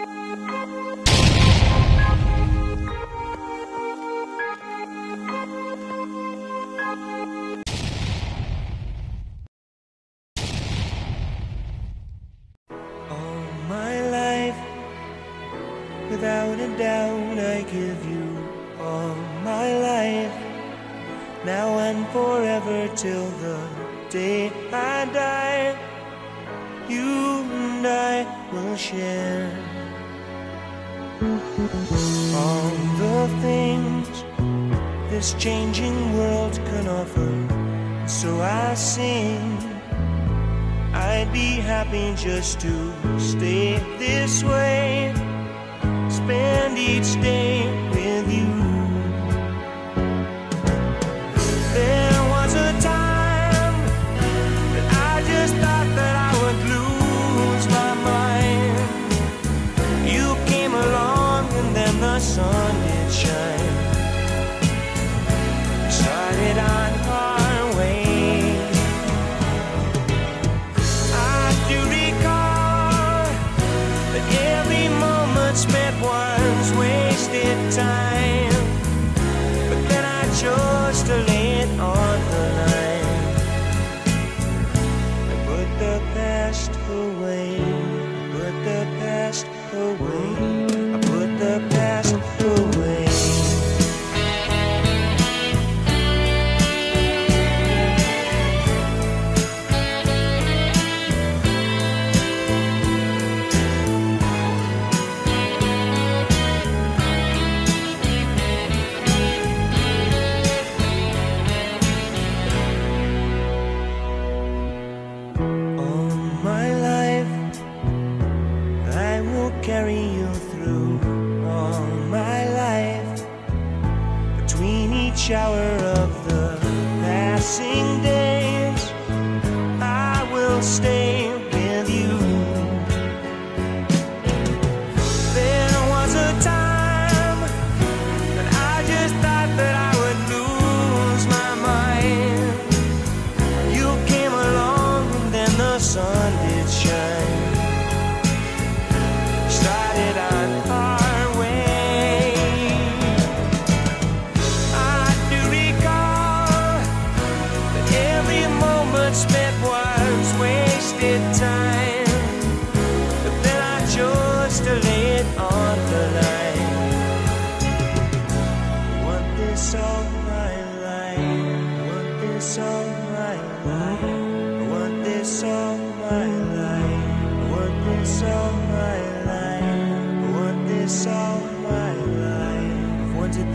All my life, without a doubt, I give you all my life. Now and forever till the day I die, you and I will share all the things this changing world can offer. So I sing. I'd be happy just to stay this way, spend each day sun did shine. Started on our way. I do recall that every moment spent was wasted time. But then I chose to it on Hour of the passing days, I will stay with you. There was a time that I just thought that I would lose my mind. You came along and then the sun did shine. Started on spent was wasted time. But then I chose to lay it on the line. Want this all my life. Want this all my life. Want this all my life. Want this all my life. Want this all my life. Wanted